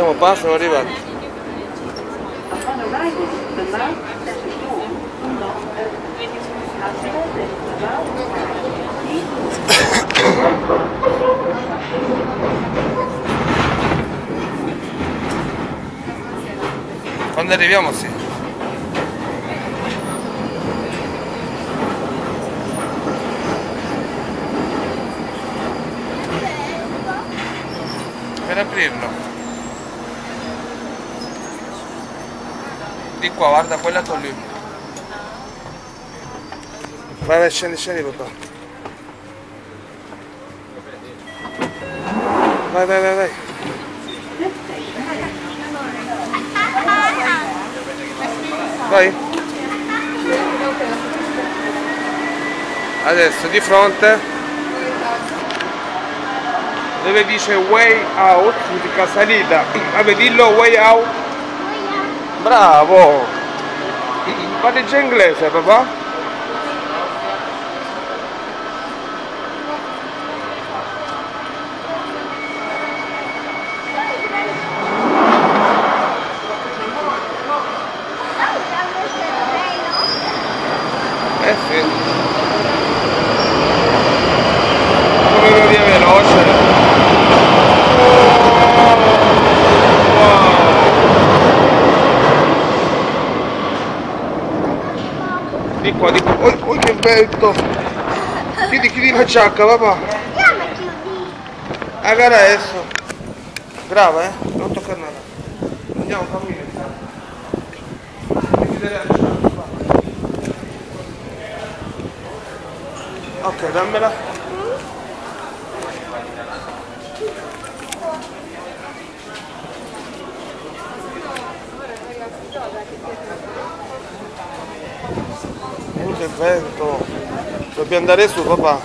Andiamo passo, arriva. Quando arriviamo sì. per aprirlo Di qua, guarda, quella con lui. Vai, vai, scendi, scendi papà. Vai, vai, vai, vai. Vai. Adesso di fronte dove dice way out significa salita. Vabbè dillo way out. Bravo. Fate già inglese papà? Eh sì. Come lo via veloce. Wow. Di qua, di qua. Oh, oh, che bello! Chiudi, chiudi la giacca, papà. Agarra adesso. Grava, eh? Non toccare nada. Andiamo, cammina. Ok, dammela. Oh, che vento! Dobbiamo andare su, papà.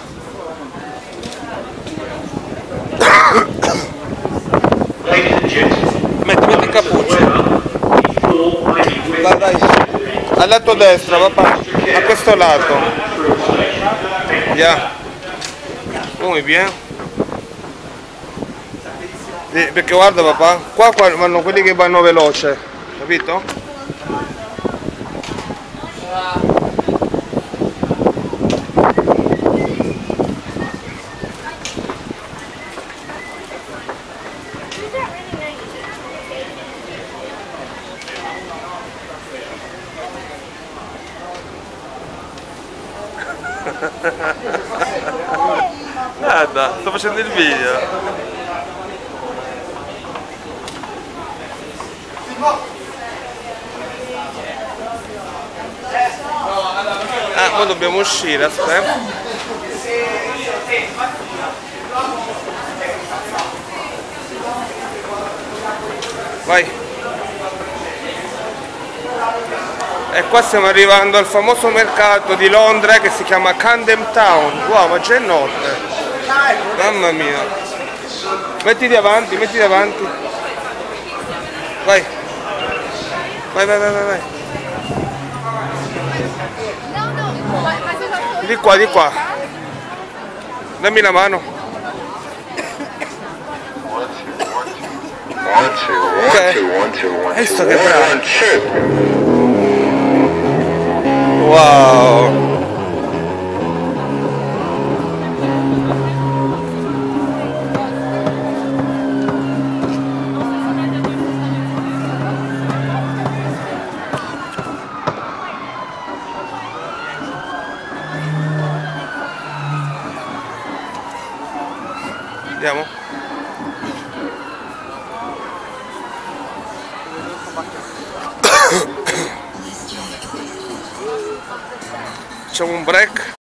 Metti, metti il cappuccio. Vai, vai. Al lato destro, papà. A questo lato. Muy bien. Sì, perché guarda papà, qua vanno quelli che vanno veloce, capito? Nada, sto facendo il video. Ah, ora dobbiamo uscire, aspetta. Vai. E qua stiamo arrivando al famoso mercato di Londra che si chiama Camden Town. Wow, ma già è notte. Mamma mia. Mettiti avanti, mettiti avanti. Vai. Vai, vai, vai, vai, vai. Di qua, di qua. Dammi la mano. One, two, one, Ok. two, one, two, one, Hai visto che bravo? Andiamo? Facciamo un break.